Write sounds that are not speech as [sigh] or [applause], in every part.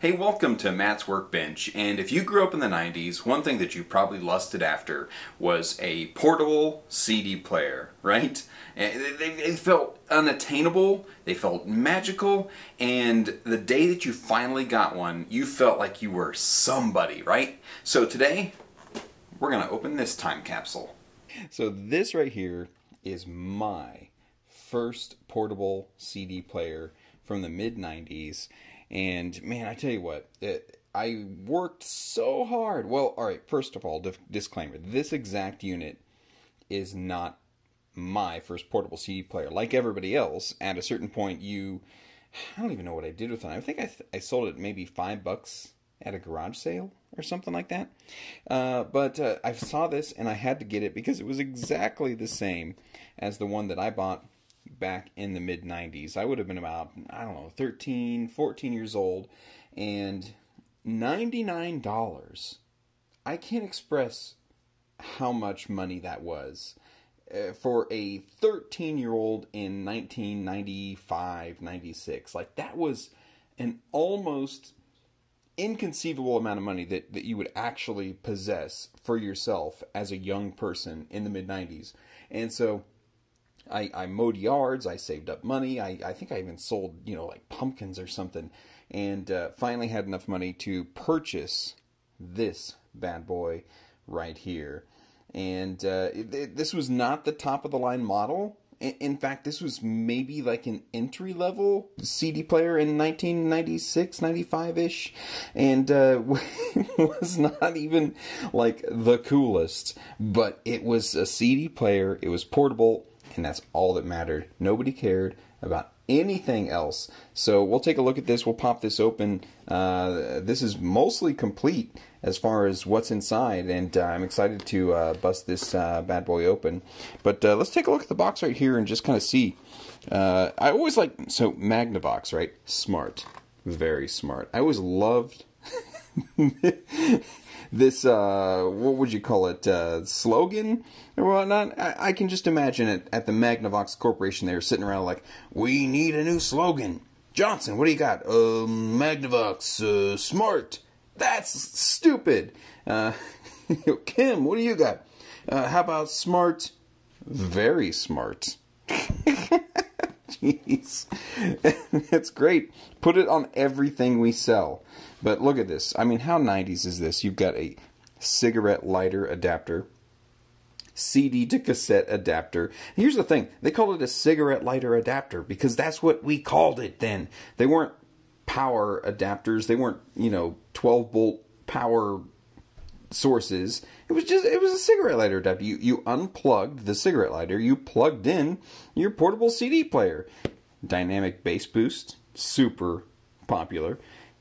Hey, welcome to Matt's Workbench. And if you grew up in the 90s, one thing that you probably lusted after was a portable CD player, right? Eh, they, they, felt unattainable, they felt magical, and the day that you finally got one, you felt like you were somebody, right? So today, we're to open this time capsule. So this right here is my first portable CD player from the mid 90s and man, I tell you what, it, I worked so hard. Well, all right, first of all, disclaimer this exact unit is not my first portable CD player. Like everybody else, at a certain point, you. I don't even know what I did with it. I think I, th- I sold it maybe five bucks at a garage sale or something like that. Uh, but uh, I saw this and I had to get it because it was exactly the same as the one that I bought back in the mid 90s. I would have been about, I don't know, 13, 14 years old. And $99, I can't express how much money that was. Uh, for a 13 year old in 1995 96 like that was an almost inconceivable amount of money that, that you would actually possess for yourself as a young person in the mid 90s and so I, I mowed yards, I saved up money, I, I think I even sold, you know, like pumpkins or something, and uh, finally had enough money to purchase this bad boy right here. And uh, it, it, this was not the top of the line model. In, fact, this was maybe like an entry level CD player in 1996, 95 ish, and uh, [laughs] was not even like the coolest. But it was a CD player, it was portable, and that's all that mattered. Nobody cared about anything else. So we'll take a look at this. We'll pop this open. Uh, this is mostly complete as far as what's inside, and uh, I'm excited to uh, bust this uh, bad boy open. But uh, let's take a look at the box right here and just kind of see. Uh, I always like so Magnavox, right? Smart, very smart. I always loved. [laughs] [laughs] this uh, what would you call it uh, slogan or whatnot. I, I can just imagine it at the Magnavox Corporation. They're sitting around like, we need a new slogan. Johnson, what do you got? Uh, Magnavox, uh, smart. That's stupid. Uh, [laughs] Kim, what do you got? Uh, how about smart? Very smart. [laughs] Jeez. [laughs] it's great. Put it on everything we sell. But look at this. I mean, how 90s is this? You've got a cigarette lighter adapter, CD to cassette adapter. Here's the thing they called it a cigarette lighter adapter because that's what we called it then. They weren't power adapters, they weren't, you know, 12 volt power sources. It was just it was a cigarette lighter adapter. You you unplugged the cigarette lighter, you plugged in your portable CD player. Dynamic bass boost, super popular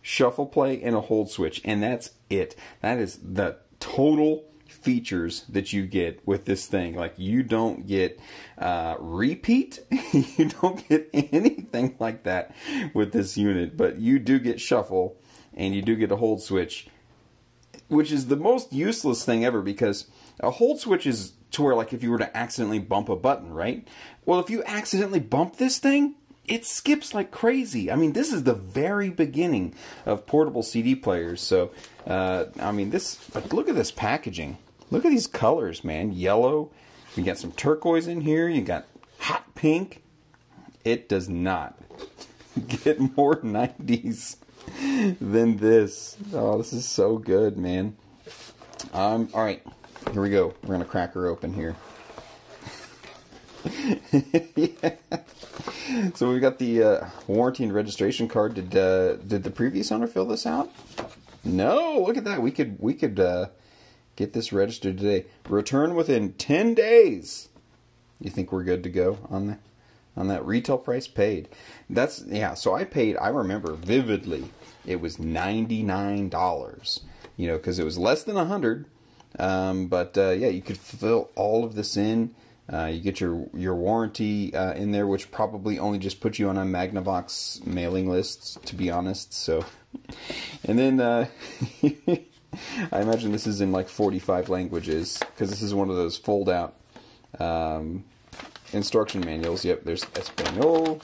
shuffle play, and a hold switch. And that's it. That is the total features that you get with this thing. Like you don't get uh, repeat, [laughs] you don't get anything like that with this unit, but you do get shuffle and you do get a hold switch, which is the most useless thing ever because a hold switch is to where like if you were to accidentally bump a button, right? Well, if you accidentally bump this thing, it skips like crazy. I mean, this is the very beginning of portable CD players. So, uh, I mean, this. But look at this packaging. Look at these colors, man. Yellow. You got some turquoise in here. You got hot pink. It does not [laughs] get more [laughs] 90s than this. Oh, this is so good, man. Um, all right, here we go. We're gonna crack her open here. [laughs] yeah. [laughs] So we've got the uh, warranty and registration card. Did uh, did the previous owner fill this out? No. Look at that. We could we could uh, get this registered today. Return within ten days. You think we're good to go on that? On that retail price paid. That's yeah. So I paid. I remember vividly. It was ninety nine dollars. You know, because it was less than a hundred. Um, but uh, yeah, you could fill all of this in. Uh, you get your your warranty uh, in there, which probably only just puts you on a Magnavox mailing list, to be honest. So, and then uh, [laughs] I imagine this is in like 45 languages because this is one of those fold out um, instruction manuals. Yep, there's Espanol,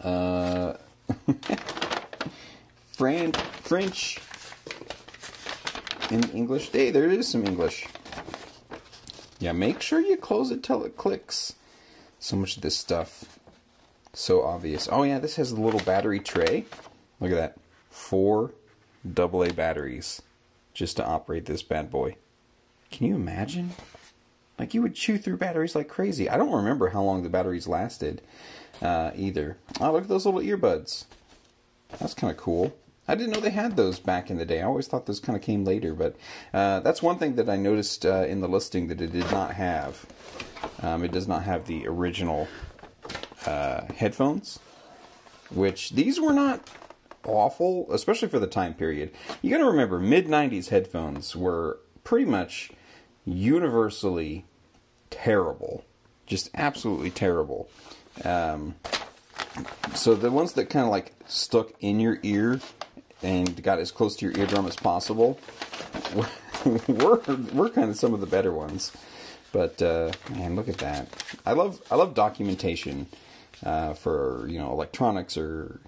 uh, [laughs] Fran- French and English. Hey, there is some English. Yeah, make sure you close it till it clicks. So much of this stuff. So obvious. Oh yeah, this has a little battery tray. Look at that. Four AA batteries just to operate this bad boy. Can you imagine? Like you would chew through batteries like crazy. I don't remember how long the batteries lasted uh, either. Oh, look at those little earbuds. That's kind of cool. I didn't know they had those back in the day. I always thought those kind of came later, but uh, that's one thing that I noticed uh, in the listing that it did not have. Um, it does not have the original uh, headphones, which these were not awful, especially for the time period. You got to remember, mid '90s headphones were pretty much universally terrible, just absolutely terrible. Um, so the ones that kind of like stuck in your ear and got as close to your eardrum as possible [laughs] we're, we're kind of some of the better ones. But uh, man, look at that! I love I love documentation uh, for you know electronics or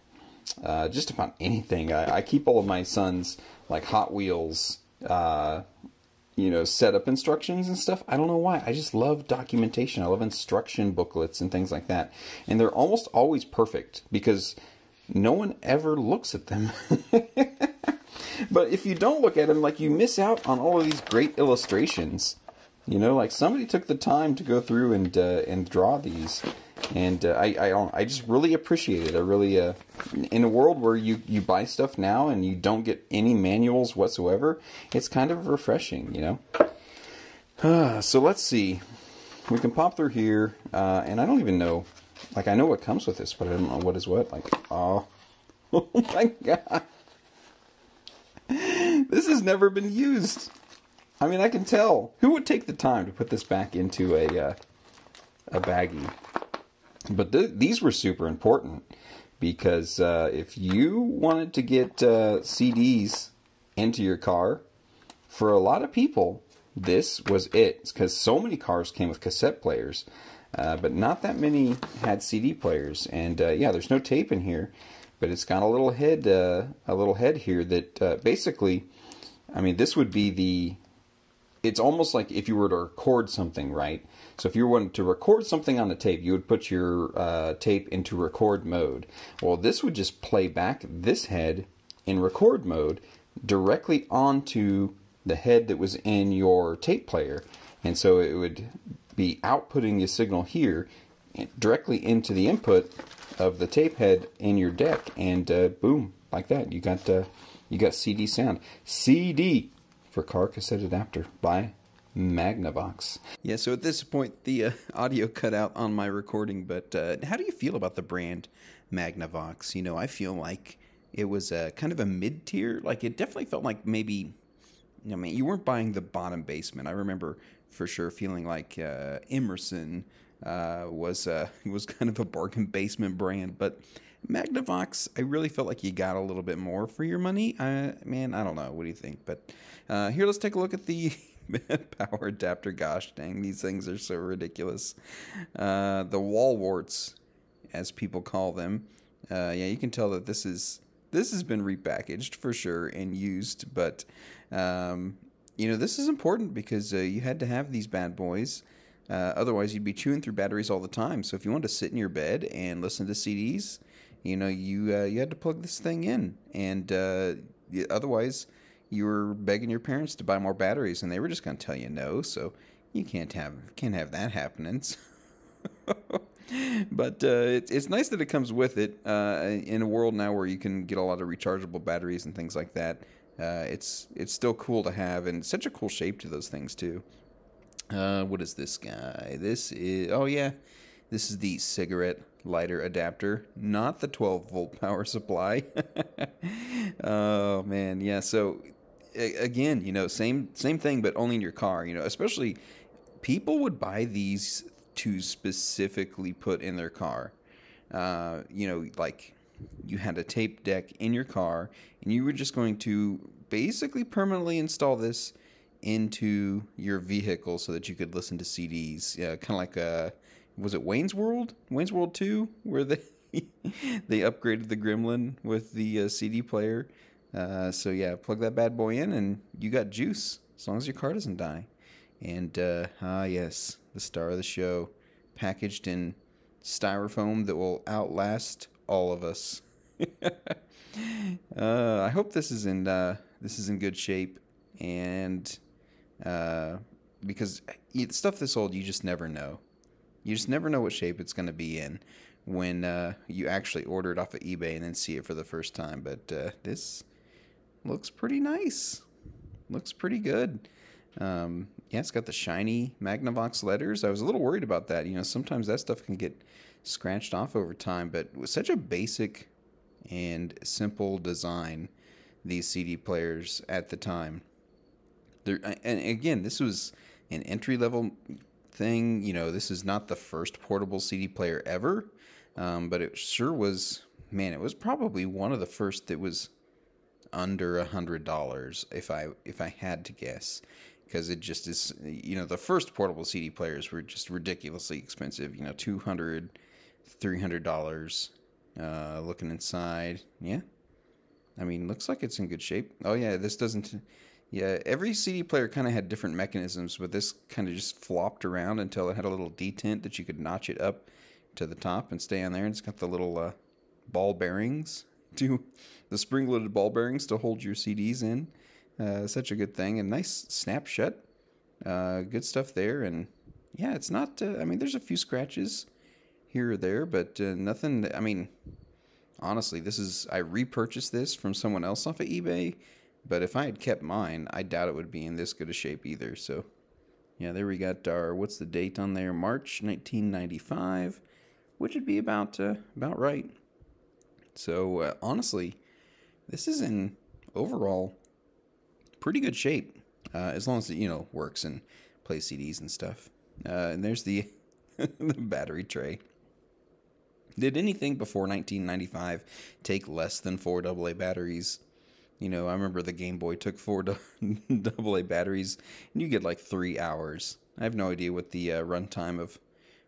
uh, just about anything. I, I, keep all of my son's like Hot Wheels uh, you know, setup instructions and stuff. I don't know why. I just love documentation. I love instruction booklets and things like that. And they're almost always perfect because no one ever looks at them. [laughs] but if you don't look at them, like you miss out on all of these great illustrations. You know, like somebody took the time to go through and uh, and draw these and uh, I I, I just really appreciate it. I really uh, in a world where you you buy stuff now and you don't get any manuals whatsoever, it's kind of refreshing, you know. [sighs] So let's see. We can pop through here, uh, and I don't even know. Like I know what comes with this, but I don't know what is what. Like oh, [laughs] oh my god, this has never been used. I mean, I can tell. Who would take the time to put this back into a uh, a baggie? But th- these were super important because uh, if you wanted to get uh, CDs into your car, for a lot of people, this was it. Because so many cars came with cassette players, uh, but not that many had CD players. And uh, yeah, there's no tape in here, but it's got a little head, uh, a little head here that uh, basically, I mean, this would be the. It's almost like if you were to record something, right? So if you wanted to record something on the tape, you would put your uh, tape into record mode. Well, this would just play back this head in record mode directly onto the head that was in your tape player. And so it would be outputting the signal here directly into the input of the tape head in your deck and uh, boom like that you got uh, you got CD sound CD for car cassette adapter by Magnavox. Yeah, so at this point, the uh, [laughs] audio cut out on my recording, but uh, how do you feel about the brand Magnavox? You know, I feel like it was a, kind of a mid tier. Like, it definitely felt like maybe, I mean, you weren't buying the bottom basement. I remember for sure feeling like uh, Emerson uh, was, uh, [laughs] was kind of a bargain basement brand, but. Magnavox, I really felt like you got a little bit more for your money. Uh, man, I don't know. What do you think? But uh, here, let's take a look at the [laughs] power adapter. Gosh dang, these things are so ridiculous. Uh, the wall warts, as people call them. Uh, yeah, you can tell that this is this has been repackaged for sure and used, but um, you know this is important because uh, you had to have these bad boys. Uh, otherwise, you'd be chewing through batteries all the time. So if you wanted to sit in your bed and listen to CDs, you know you uh, you had to plug this thing in, and uh, otherwise you were begging your parents to buy more batteries, and they were just going to tell you no. So you can't have can't have that happening. [laughs] but uh, it's it's nice that it comes with it. Uh, in a world now where you can get a lot of rechargeable batteries and things like that, uh, it's it's still cool to have, and such a cool shape to those things too. Uh, what is this guy? This is oh yeah, this is the cigarette lighter adapter, not the 12 volt power supply. [laughs] oh man, yeah. So again, you know, same same thing, but only in your car. You know, especially people would buy these to specifically put in their car. Uh, you know, like you had a tape deck in your car, and you were just going to basically permanently install this into your vehicle so that you could listen to CDs. Yeah, kind of like a was it Wayne's World? Wayne's World Two, where they [laughs] they upgraded the Gremlin with the uh, CD player. Uh, so yeah, plug that bad boy in, and you got juice as long as your car doesn't die. And uh, ah yes, the star of the show, packaged in styrofoam that will outlast all of us. [laughs] uh, I hope this is in uh, this is in good shape, and uh, because stuff this old, you just never know. You just never know what shape it's going to be in when uh, you actually order it off of eBay and then see it for the first time. But uh, this looks pretty nice. Looks pretty good. Um, yeah, it's got the shiny Magnavox letters. I was a little worried about that. You know, sometimes that stuff can get scratched off over time, but with such a basic and simple design, these CD players at the time. There, and again, this was an entry level thing. You know, this is not the first portable CD player ever, um, but it sure was. Man, it was probably one of the first that was under a hundred dollars if I if I had to guess because it just is you know the first portable CD players were just ridiculously expensive you know 200 300 dollars uh, looking inside yeah I mean looks like it's in good shape oh yeah this doesn't yeah every CD player kind of had different mechanisms but this kind of just flopped around until it had a little detent that you could notch it up to the top and stay on there and it's got the little uh, ball bearings [laughs] to the spring-loaded ball bearings to hold your CDs in. Uh, such a good thing. A nice snapshot. Uh, good stuff there. And yeah, it's not, uh, I mean, there's a few scratches here or there, but uh, nothing, I mean, honestly, this is, I repurchased this from someone else off of eBay, but if I had kept mine, I doubt it would be in this good a shape either. So yeah, there we got our, what's the date on there? March 1995, which would be about, uh, about right. So uh, honestly, this is in overall pretty good shape, uh, as long as it you know works and plays CDs and stuff. Uh, and there's the [laughs] the battery tray. Did anything before 1995 take less than four AA batteries? You know, I remember the Game Boy took four [laughs] AA batteries, and you get like three hours. I have no idea what the uh, runtime of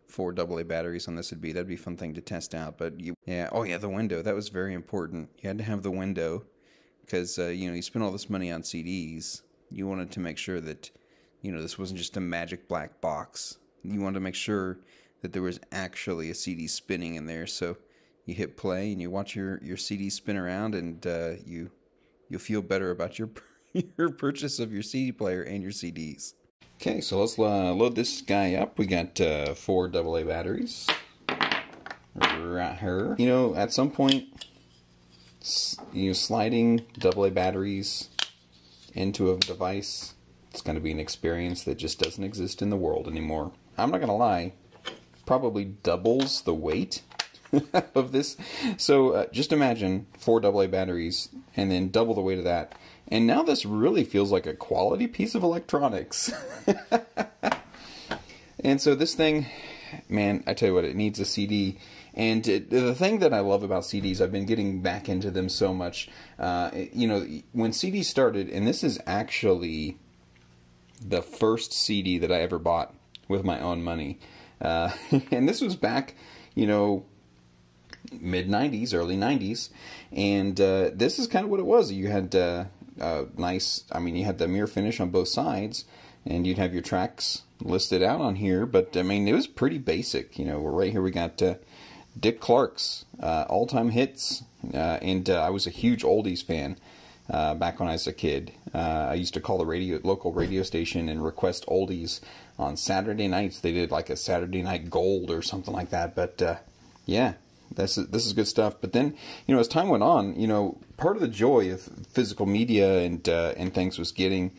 four AA batteries on this would be. That'd be a fun thing to test out. But you, yeah, oh yeah, the window. That was very important. You had to have the window because uh, you know you spent all this money on CDs. You wanted to make sure that you know this wasn't just a magic black box. You wanted to make sure that there was actually a CD spinning in there. So you hit play and you watch your your CD spin around, and uh, you you'll feel better about your [laughs] your purchase of your CD player and your CDs. Okay, so let's uh, load this guy up. We got uh, four AA batteries. Right here. You know, at some point, you know, sliding AA batteries into a device, it's going to be an experience that just doesn't exist in the world anymore. I'm not going to lie, probably doubles the weight [laughs] of this. So uh, just imagine four AA batteries and then double the weight of that and now this really feels like a quality piece of electronics. [laughs] and so this thing, man, I tell you what, it needs a CD. And it, the thing that I love about CDs, I've been getting back into them so much. Uh, you know, when CDs started, and this is actually the first CD that I ever bought with my own money. Uh, [laughs] and this was back, you know, mid 90s, early 90s. And uh, this is kind of what it was. You had uh, nice. I mean, you had the mirror finish on both sides, and you'd have your tracks listed out on here. But I mean, it was pretty basic. You know, right here we got uh, Dick Clark's uh, all-time hits, uh, and I was a huge oldies fan. Back when I was a kid, I used to call the radio local radio station and request oldies on Saturday nights. They did like a Saturday night gold or something like that. But yeah, this is this is good stuff. But then, you know, as time went on, you know, part of the joy of physical media and uh, and things was getting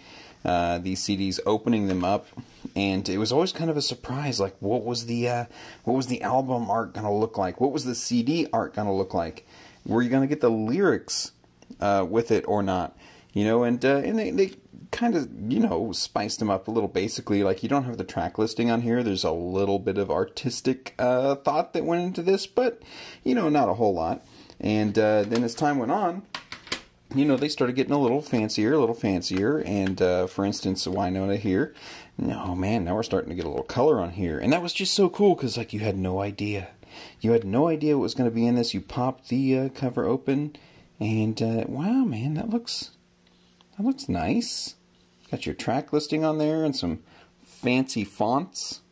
uh, these CDs, opening them up, and it was always kind of a surprise. Like, what was the uh, what was the album art going to look like? What was the CD art going to look like? Were you going to get the lyrics uh, with it or not? You know, and uh, and they, they kind of, you know, spiced them up a little. Basically, like you don't have the track listing on here. There's a little bit of artistic uh, thought that went into this, but you know, not a whole lot. And uh, then as time went on, you know, they started getting a little fancier, a little fancier. And uh, for instance, Wynonna here. No, man, now we're starting to get a little color on here. And that was just so cool because, like, you had no idea. you had no idea what was going to be in this. You popped the uh, cover open, and uh, wow, man, that looks that looks nice. Got your track listing on there and some fancy fonts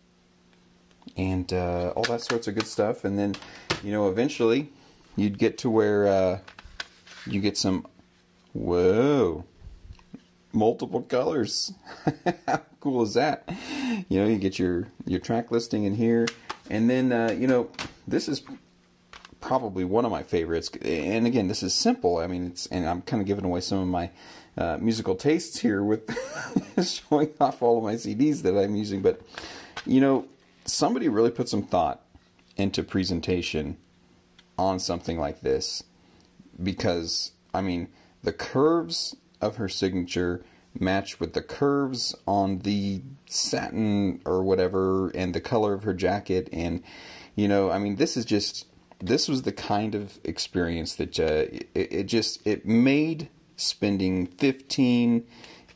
and uh, all that sorts of good stuff. And then, you know, eventually you'd get to where uh, you get some, whoa, multiple colors. [laughs] How cool is that? You know, you get your, your track listing in here. And then, uh, you know, this is probably one of my favorites. And again, this is simple. I mean, it's, and I'm kind of giving away some of my uh, musical tastes here with [laughs] showing off all of my CDs that I'm using. But, you know, somebody really put some thought into presentation on something like this because I mean the curves of her signature match with the curves on the satin or whatever and the color of her jacket and you know I mean this is just this was the kind of experience that uh, it, it just it made spending 15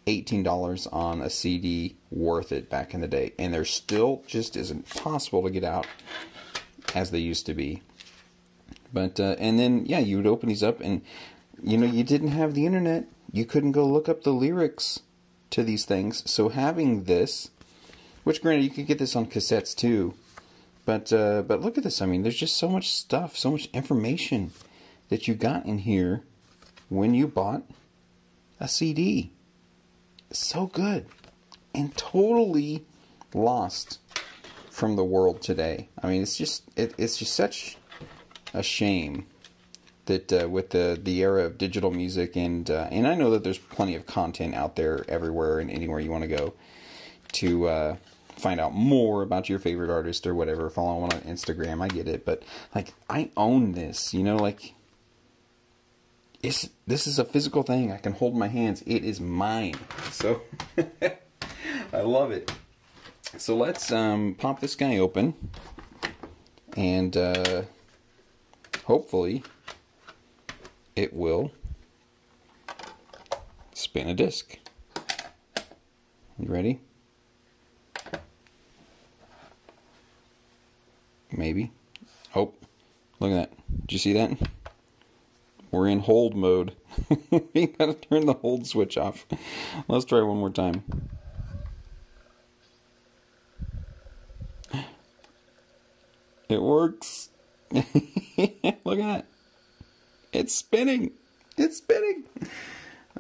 $18 on a CD worth it back in the day. And they're still just isn't possible to get out as they used to be. But, uh, and then, yeah, you would open these up and, you know, you didn't have the internet. You couldn't go look up the lyrics to these things. So having this, which granted, you could get this on cassettes too. But, uh, but look at this. I mean, there's just so much stuff, so much information that you got in here when you bought a CD so good and totally lost from the world today. I mean, it's just it, it's just such a shame that uh, with the the era of digital music and uh, and I know that there's plenty of content out there everywhere and anywhere you want to go to uh, find out more about your favorite artist or whatever. Follow one on Instagram, I get it, but like I own this, you know, like it's this is a physical thing. I can hold my hands. It is mine. [laughs] So [laughs] I love it. So let's um, pop this guy open, and uh, hopefully it will spin a disc. You ready? Maybe. Oh, look at that. Did you see that? We're in hold mode. [laughs] we gotta turn the hold switch off. Let's try one more time. It works. [laughs] Look at that. It's spinning. It's spinning.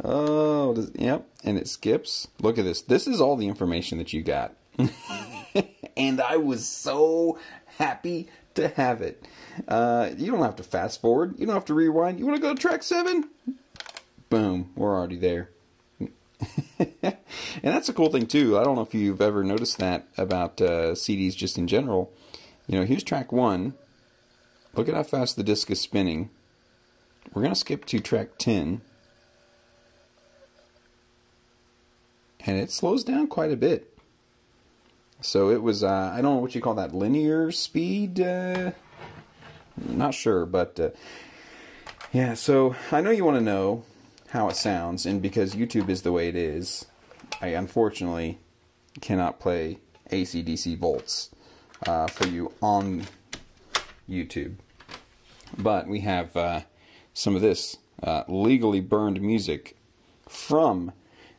Oh, does, yep. And it skips. Look at this. This is all the information that you got. [laughs] and I was so happy to have it. Uh, you don't have to fast forward. You don't have to rewind. You want to go to track seven? Boom, we're already there. [laughs] and that's a cool thing too. I don't know if you've ever noticed that about uh, CDs just in general. You know, here's track one. Look at how fast the disc is spinning. We're going to skip to track 10. And it slows down quite a bit. So it was, uh, I don't know what you call that, linear speed? Uh, not sure, but uh, yeah, so I know you want to know how it sounds, and because YouTube is the way it is, I unfortunately cannot play ACDC volts uh, for you on YouTube. But we have uh, some of this uh, legally burned music from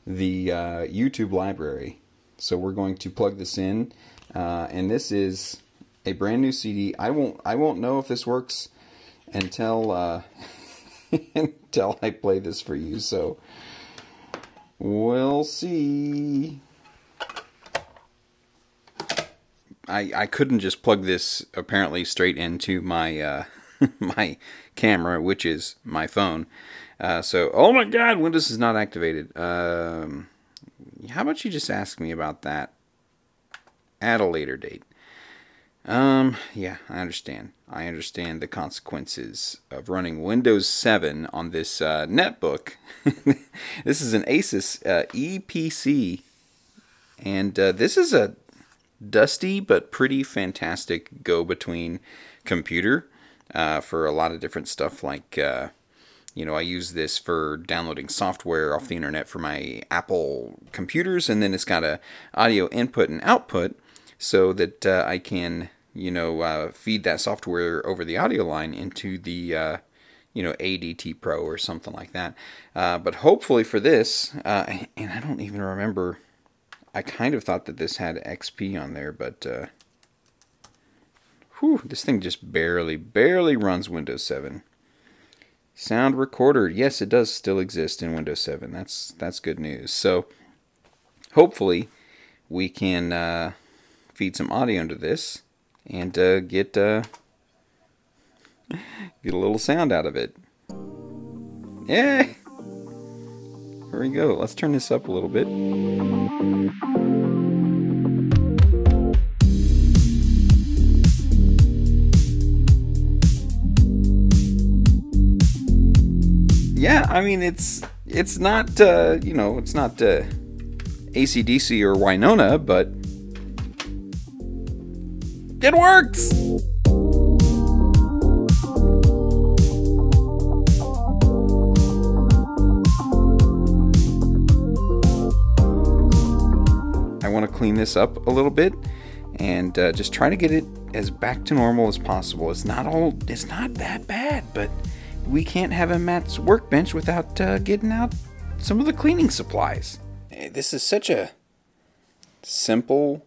the uh, YouTube library so we're going to plug this in, uh, and this is a brand new CD. I won't I won't know if this works until uh, [laughs] until I play this for you. So we'll see. I I couldn't just plug this apparently straight into my uh, [laughs] my camera, which is my phone. Uh, so oh my God, Windows is not activated. Um, how about you just ask me about that at a later date? Um, yeah, I understand. I understand the consequences of running Windows 7 on this uh, netbook. [laughs] this is an Asus uh, Eee PC, and uh, this is a dusty but pretty fantastic go-between computer uh, for a lot of different stuff like uh, you know, I use this for downloading software off the internet for my Apple computers, and then it's got a audio input and output so that uh, I can you know, uh, feed that software over the audio line into the, uh, you know, ADT Pro or something like that. Uh, but hopefully for this, uh, and I don't even remember, I kind of thought that this had XP on there, but, uh, whew, this thing just barely, barely runs Windows 7. Sound recorder, yes, it does still exist in Windows 7. That's that's good news. So hopefully we can uh, feed some audio into this and uh, get uh, [laughs] get a little sound out of it. Yeah. Here we go. Let's turn this up a little bit. Yeah, I mean it's it's not uh, you know it's not uh, ACDC or Wynonna, but it works. I want to clean this up a little bit and uh, just try to get it as back to normal as possible. It's not all it's not that bad, but we can't have him at workbench without uh, getting out some of the cleaning supplies. This is such a simple,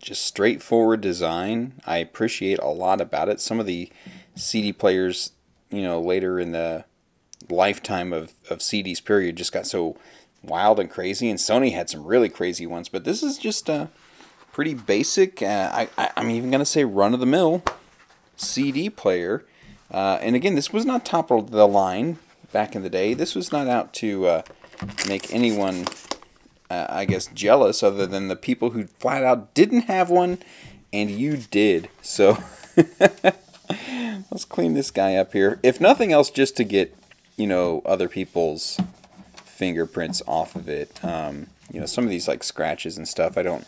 just straightforward design. I appreciate a lot about it. Some of the CD players, you know, later in the lifetime of, of CD's period just got so wild and crazy, and Sony had some really crazy ones, but this is just a pretty basic, uh, I, I, I'm even going to say run of the mill CD player uh, and again, this was not top of the line back in the day. This was not out to uh, make anyone, uh, I guess, jealous other than the people who flat out didn't have one and you did. So [laughs] let's clean this guy up here. If nothing else, just to get, you know, other people's fingerprints off of it. Um, you know, some of these like scratches and stuff, I don't,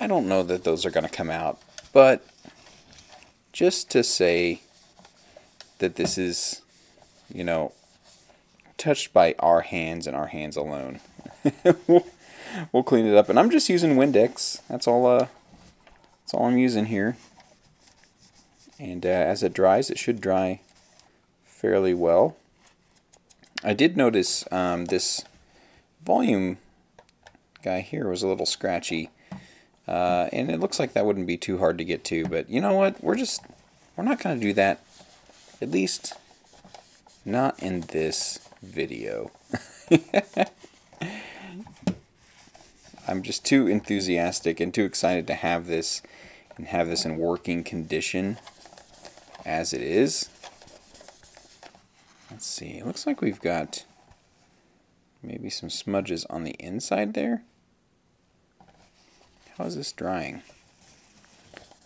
I don't know that those are going to come out. But just to say that this is, you know, touched by our hands and our hands alone. [laughs] we'll, we'll clean it up, and I'm just using Windex. That's all. Uh, that's all I'm using here. And uh, as it dries, it should dry fairly well. I did notice um, this volume guy here was a little scratchy. Uh, and it looks like that wouldn't be too hard to get to, but you know what? We're just, we're not going to do that at least, not in this video. [laughs] I'm just too enthusiastic and too excited to have this and have this in working condition as it is. Let's see, it looks like we've got maybe some smudges on the inside there. How is this drying?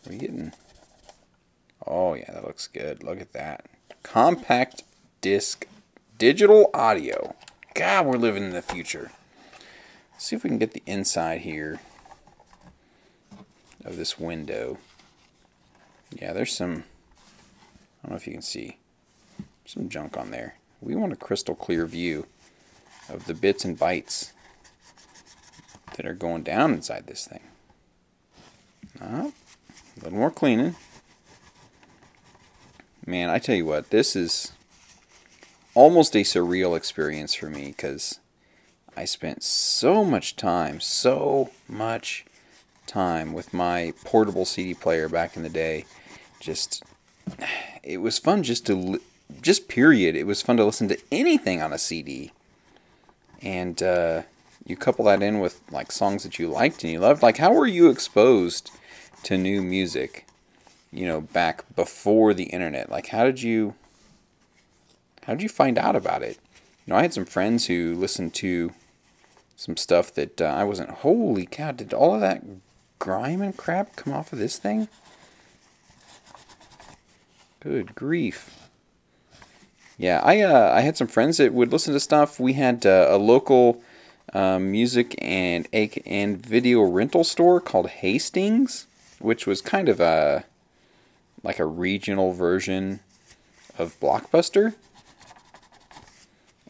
Are we getting Oh, yeah, that looks good. Look at that. Compact disc digital audio. God, we're living in the future. Let's see if we can get the inside here of this window. Yeah, there's some, I don't know if you can see, some junk on there. We want a crystal clear view of the bits and bytes that are going down inside this thing. Oh, a little more cleaning man, I tell you what, this is almost a surreal experience for me because I spent so much time, so much time with my portable CD player back in the day. Just, [sighs] it was fun just to, just period. It was fun to listen to anything on a CD. And uh, you couple that in with like songs that you liked and you loved. Like, how were you exposed to new music? You know, back before the internet? Like, how did you, how did you find out about it? You know, I had some friends who listened to some stuff that uh, I wasn't. Holy cow! Did all of that grime and crap come off of this thing? Good grief! Yeah, I uh, I had some friends that would listen to stuff. We had uh, a local um, music and and video rental store called Hastings, which was kind of a like a regional version of Blockbuster.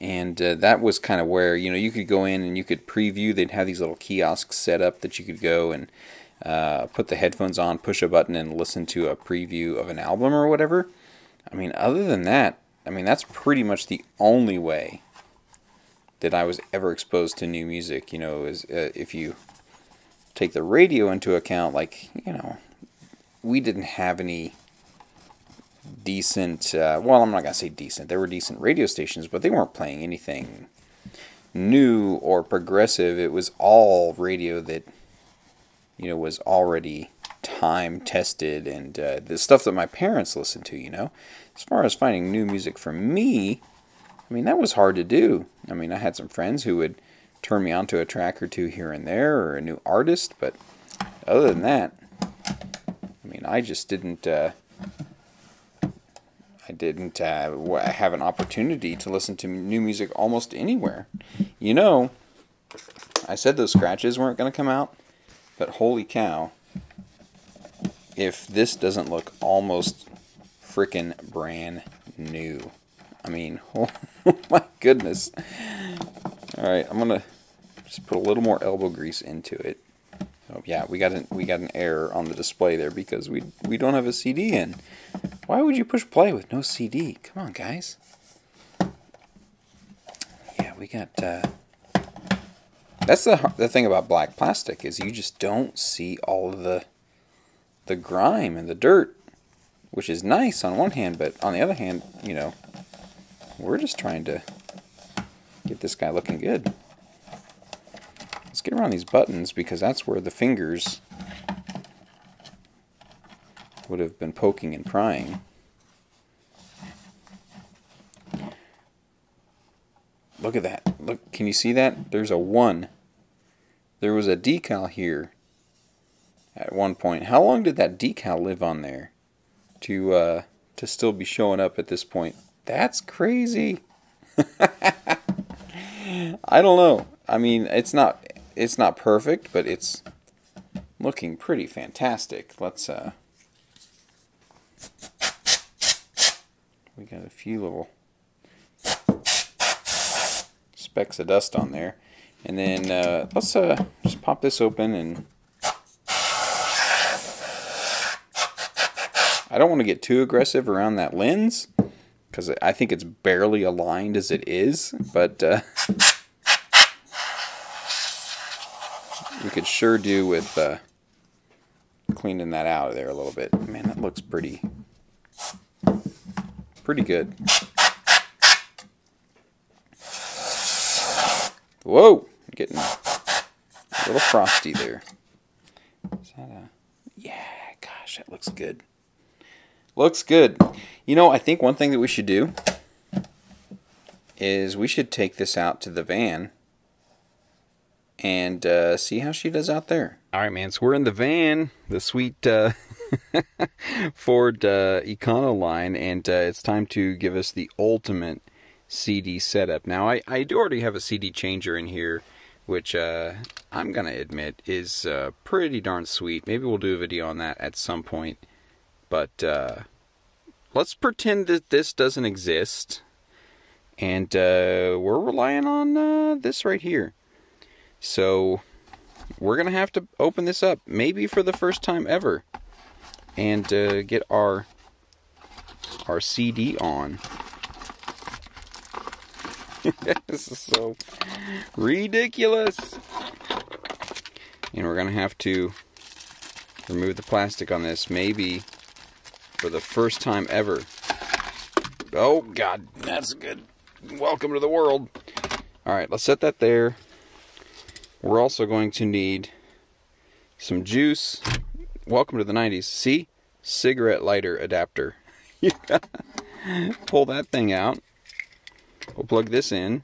And uh, that was kind of where, you know, you could go in and you could preview. They'd have these little kiosks set up that you could go and uh, put the headphones on, push a button, and listen to a preview of an album or whatever. I mean, other than that, I mean, that's pretty much the only way that I was ever exposed to new music. You know, is uh, if you take the radio into account, like, you know, we didn't have any decent, uh, well, I'm not going to say decent, there were decent radio stations, but they weren't playing anything new or progressive. It was all radio that, you know, was already time tested and uh, the stuff that my parents listened to, you know. As far as finding new music for me, I mean, that was hard to do. I mean, I had some friends who would turn me onto a track or two here and there or a new artist, but other than that, mean, I just didn't. Uh, I didn't uh, have an opportunity to listen to new music almost anywhere. You know, I said those scratches weren't going to come out, but holy cow, if this doesn't look almost freaking brand new. I mean, [laughs] oh my goodness. All right, I'm going to just put a little more elbow grease into it. Oh yeah, we got an we got an error on the display there because we we don't have a CD in. Why would you push play with no CD? Come on, guys. Yeah, we got. Uh, that's the the thing about black plastic is you just don't see all of the the grime and the dirt, which is nice on one hand, but on the other hand, you know, we're just trying to get this guy looking good. Let's get around these buttons because that's where the fingers would have been poking and prying. Look at that. Look, can you see that? There's a 1. There was a decal here at one point. How long did that decal live on there to uh, to still be showing up at this point? That's crazy. [laughs] I don't know. I mean, it's not it's not perfect, but it's looking pretty fantastic. Let's uh we got a few little specks of dust on there. And then uh, let's uh, just pop this open and I don't want to get too aggressive around that lens because I think it's barely aligned as it is, but uh, we could sure do with uh, cleaning that out of there a little bit. Man, that looks pretty, pretty good. Whoa, getting a little frosty there. A, yeah, gosh, that looks good. Looks good. You know, I think one thing that we should do is we should take this out to the van and uh, see how she does out there. All right, man. So we're in the van, the sweet uh, [laughs] Ford uh, Econoline, and uh, it's time to give us the ultimate CD setup. Now, I, I do already have a CD changer in here, which uh, I'm going to admit is uh, pretty darn sweet. Maybe we'll do a video on that at some point. But let's pretend that this doesn't exist. And we're relying on this right here. So we're going to have to open this up, maybe for the first time ever, and uh, get our our CD on. [laughs] this is so ridiculous. And we're going to have to remove the plastic on this, maybe for the first time ever. Oh, God, that's good. Welcome to the world. All right, let's set that there. We're also going to need some juice. Welcome to the 90s. See? Cigarette lighter adapter. [laughs] Pull that thing out. We'll plug this in.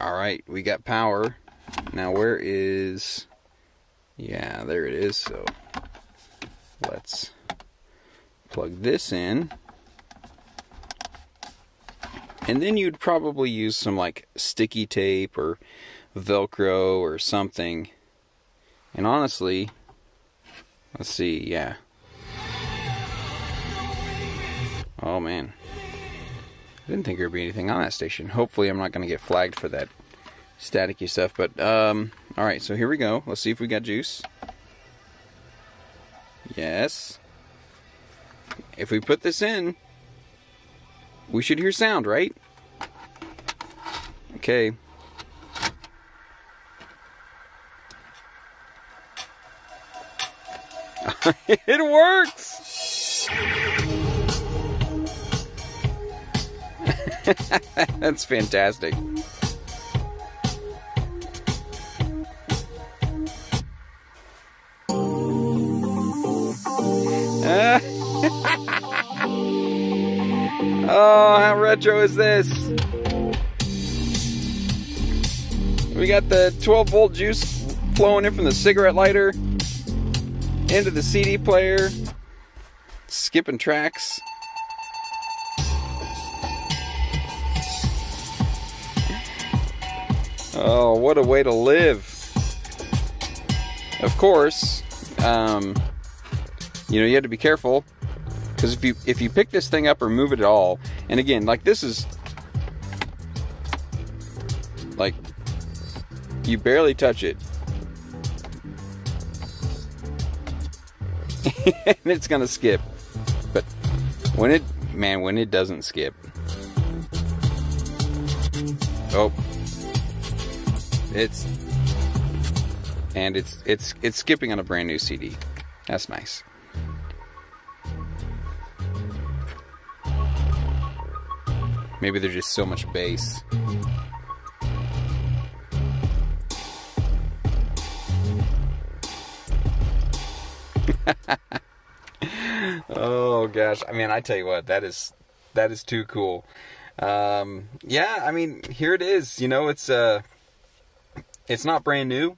Alright, we got power. Now where is... Yeah, there it is. So let's plug this in. And then you'd probably use some like sticky tape or Velcro or something. And honestly, let's see, yeah. Oh man. I didn't think there'd be anything on that station. Hopefully I'm not going to get flagged for that staticky stuff. But, um, alright, so here we go. Let's see if we got juice. Yes. If we put this in, we should hear sound, right? Okay. [laughs] it works! [laughs] That's fantastic. [laughs] oh, how retro is this? We got the 12 volt juice flowing in from the cigarette lighter into the CD player, skipping tracks. Oh, what a way to live. Of course, um, you know, you have to be careful because if you if you pick this thing up or move it at all, and again, like this is like you barely touch it. [laughs] it's gonna skip. But when it man, when it doesn't skip. Oh. It's and it's it's it's skipping on a brand new CD. That's nice. Maybe there's just so much bass. [laughs] oh gosh, I mean, I tell you what, that is that is too cool. Um, yeah, I mean, here it is. You know, it's uh, it's not brand new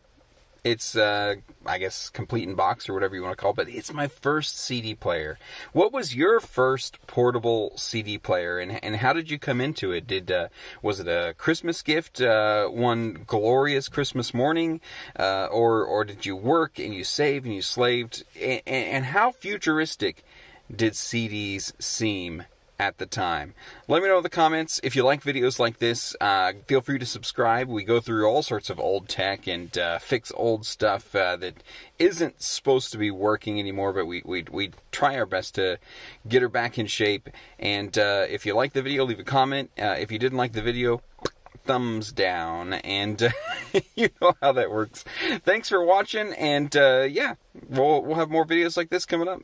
it's uh, I guess complete in box or whatever you want to call it, but it's my first CD player. What was your first portable CD player, and and how did you come into it? Did uh, was it a Christmas gift uh, one glorious Christmas morning, uh, or or did you work and you saved and you slaved, and, and how futuristic did CDs seem at the time. Let me know in the comments if you like videos like this. Uh, feel free to subscribe. We go through all sorts of old tech and uh, fix old stuff uh, that isn't supposed to be working anymore, but we, we, we try our best to get her back in shape. And uh, if you like the video, leave a comment. Uh, if you didn't like the video, thumbs down and uh, [laughs] you know how that works thanks for watching and uh, yeah we'll, we'll have more videos like this coming up